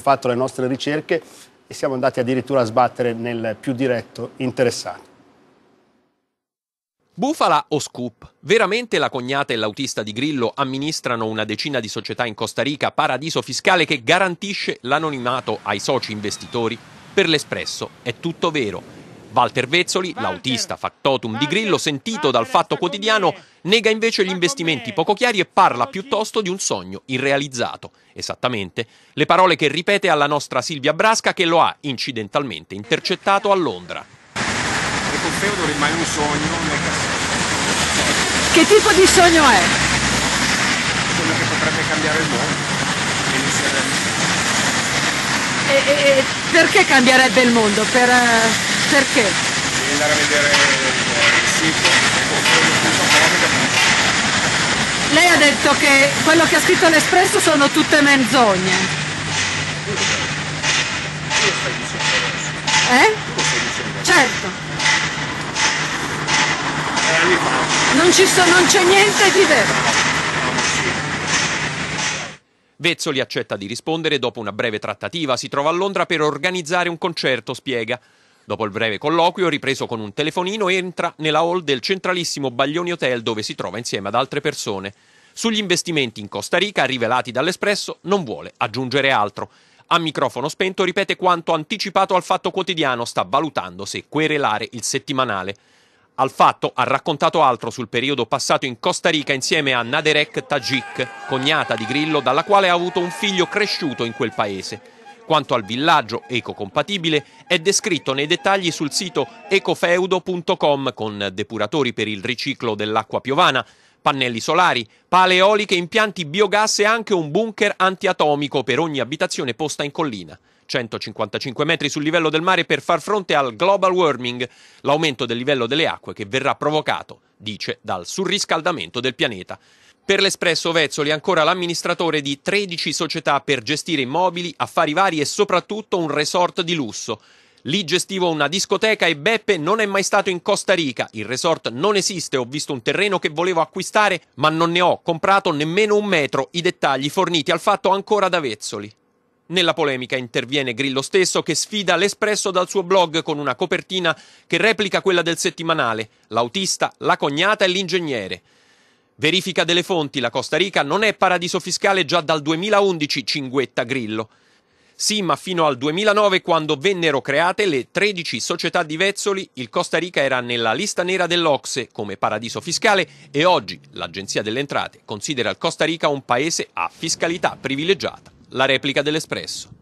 fatto le nostre ricerche e siamo andati addirittura a sbattere nel più diretto interessato. Bufala o Scoop? Veramente la cognata e l'autista di Grillo amministrano una decina di società in Costa Rica, paradiso fiscale che garantisce l'anonimato ai soci investitori? Per l'Espresso è tutto vero. Walter Vezzoli, l'autista factotum di Grillo, sentito dal Fatto Quotidiano, nega invece gli investimenti poco chiari e parla piuttosto di un sogno irrealizzato. Esattamente le parole che ripete alla nostra Silvia Brasca che lo ha incidentalmente intercettato a Londra. Feudo rimane un sogno nel cassetto. Che tipo di sogno è? Quello che potrebbe cambiare il mondo. E, e, e perché cambierebbe il mondo? Per, uh, perché? Devi andare a vedere il sito Lei ha detto che quello che ha scritto l'Espresso sono tutte menzogne. Eh? Certo fa. Non, so, non c'è niente di vero. Vezzoli accetta di rispondere dopo una breve trattativa. Si trova a Londra per organizzare un concerto, spiega. Dopo il breve colloquio, ripreso con un telefonino, entra nella hall del centralissimo Baglioni Hotel dove si trova insieme ad altre persone. Sugli investimenti in Costa Rica, rivelati dall'Espresso, non vuole aggiungere altro. A microfono spento ripete quanto anticipato al Fatto Quotidiano, sta valutando se querelare il settimanale. Al fatto ha raccontato altro sul periodo passato in Costa Rica insieme a Naderek Tajik, cognata di Grillo, dalla quale ha avuto un figlio cresciuto in quel paese. Quanto al villaggio ecocompatibile è descritto nei dettagli sul sito ecofeudo.com con depuratori per il riciclo dell'acqua piovana, pannelli solari, pale eoliche, impianti biogas e anche un bunker antiatomico per ogni abitazione posta in collina. 155 metri sul livello del mare per far fronte al global warming, l'aumento del livello delle acque che verrà provocato, dice, dal surriscaldamento del pianeta. Per l'Espresso Vezzoli è ancora l'amministratore di 13 società per gestire immobili, affari vari e soprattutto un resort di lusso. Lì gestivo una discoteca e Beppe non è mai stato in Costa Rica. Il resort non esiste, ho visto un terreno che volevo acquistare, ma non ne ho comprato nemmeno un metro. I dettagli forniti al fatto ancora da Vezzoli. Nella polemica interviene Grillo stesso che sfida l'Espresso dal suo blog con una copertina che replica quella del settimanale, l'autista, la cognata e l'ingegnere. Verifica delle fonti, la Costa Rica non è paradiso fiscale già dal 2011, cinguetta Grillo. Sì, ma fino al 2009, quando vennero create le 13 società di Vezzoli, il Costa Rica era nella lista nera dell'Ocse come paradiso fiscale e oggi l'Agenzia delle Entrate considera il Costa Rica un paese a fiscalità privilegiata la replica dell'Espresso.